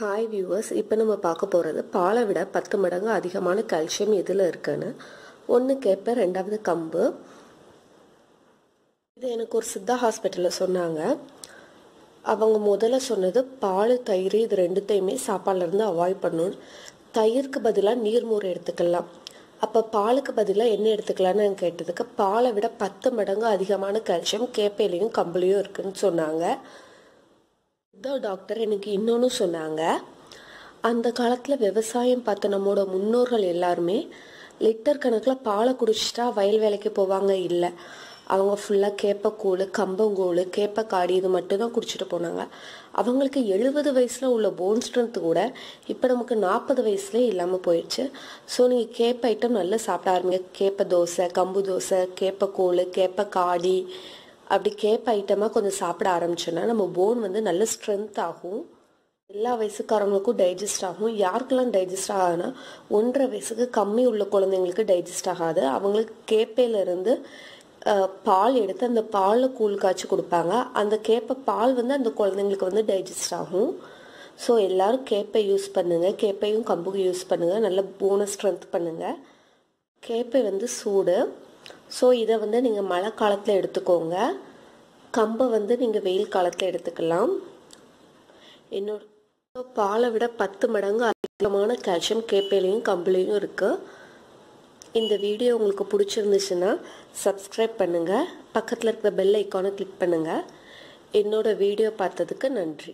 Hi viewers இப்போ நம்ம பார்க்க போகிறது பாலை விட பத்து மடங்கு அதிகமான கால்சியம் எதில் இருக்குன்னு? ஒன்று கேட்பேன் ரெண்டாவது கம்பு. இது எனக்கு ஒரு சித்தா ஹாஸ்பிட்டலில் சொன்னாங்க. அவங்க முதல்ல சொன்னது பால் தயிர் இது ரெண்டுத்தையுமே சாப்பாடுலேருந்து அவாய்ட் பண்ணணும். தயிருக்கு பதிலாக நீர்மோர் எடுத்துக்கலாம். அப்போ பாலுக்கு பதிலாக என்ன எடுத்துக்கலான்னு கேட்டதுக்கு பாலை விட பத்து மடங்கு அதிகமான கால்சியம் கேப்பையிலையும் கம்புலையும் இருக்குன்னு சொன்னாங்க. சித்தா டாக்டர் எனக்கு இன்னொன்று சொன்னாங்க. அந்த காலத்தில் விவசாயம் பார்த்த நம்மளோட முன்னோர்கள் எல்லாருமே லிட்டர் கணக்கில் பாலை குடிச்சிட்டா வயல் வேலைக்கு போவாங்க இல்லை. அவங்க ஃபுல்லாக கேப்பக்கூழ் கம்பங்கூழ் கேப்பக்காடி இது மட்டும்தான் குடிச்சிட்டு போனாங்க. அவங்களுக்கு எழுபது வயசில் உள்ள போன் ஸ்ட்ரென்த் கூட இப்போ நமக்கு நாற்பது வயசுலேயே இல்லாமல் போயிடுச்சு. ஸோ நீங்கள் கேப்ப ஐட்டம் நல்லா சாப்பிட ஆரம்பிங்க. கேப்ப தோசை கம்பு தோசை கேப்பக்கூழ் கேப்பக்காடி அப்படி கேப் ஐட்டமாக கொஞ்சம் சாப்பிட ஆரம்பிச்சோன்னா நம்ம போன் வந்து நல்ல ஸ்ட்ரென்த் ஆகும். எல்லா வயசுக்காரங்களுக்கும் டைஜஸ்ட் ஆகும். யாருக்கெல்லாம் டைஜஸ்ட் ஆகுதுன்னா ஒன்றரை வயசுக்கு கம்மி உள்ள குழந்தைங்களுக்கு டைஜஸ்ட் ஆகாது. அவங்களுக்கு கேப்பையிலேருந்து பால் எடுத்து அந்த பாலில் கூழ் காய்ச்சி கொடுப்பாங்க. அந்த கேப்பை பால் வந்து அந்த குழந்தைங்களுக்கு வந்து டைஜஸ்ட் ஆகும். ஸோ எல்லோரும் கேப்பை யூஸ் பண்ணுங்கள் கேப்பையும் கம்புக்கு யூஸ் பண்ணுங்கள் நல்ல போனை ஸ்ட்ரென்த் பண்ணுங்கள் கேப்பை வந்து சூடு. ஸோ இதை வந்து நீங்கள் மழை காலத்தில் எடுத்துக்கோங்க. கம்பை வந்து நீங்கள் வெயில் காலத்தில் எடுத்துக்கலாம். என்னோட பாலை விட பத்து மடங்கு அதிகமான கால்சியம் கேப்பையிலையும் கம்புலையும் இருக்குது இந்த வீடியோ உங்களுக்கு பிடிச்சிருந்துச்சுன்னா சப்ஸ்கிரைப் பண்ணுங்கள் பக்கத்தில் இருக்கிற பெல் ஐக்கானை கிளிக் பண்ணுங்கள் என்னோடய வீடியோ பார்த்ததுக்கு நன்றி.